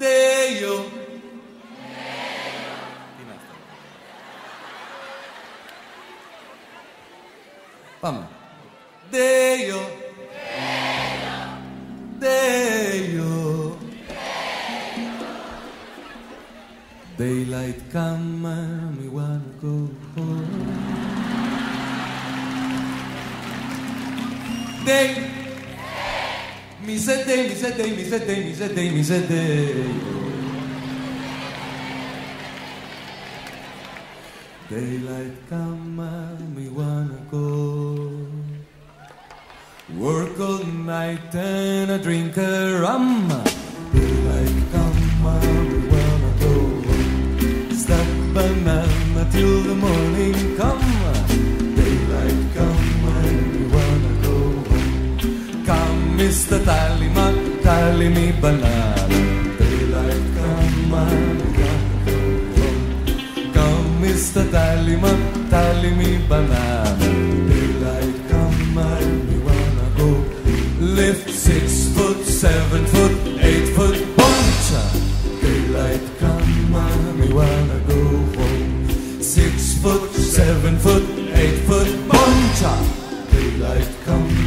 Deo. Vamos. Daylight come and we wanna go. Day. Mi said day, mi said day, mi said day, mi said day, mi said day. Daylight come and we wanna go. Work all night and a drink a rum. Daylight come and we wanna go. Stop banana till the morning come. Mr. Tallyman, tally me banana. Daylight come wanna go home. Come, Mr. Tallyman, tally me banana. Daylight come and we wanna go. Lift six foot, seven foot, eight foot, bunch. Daylight come and we wanna go. Six foot, seven foot, eight foot, bunch. Daylight come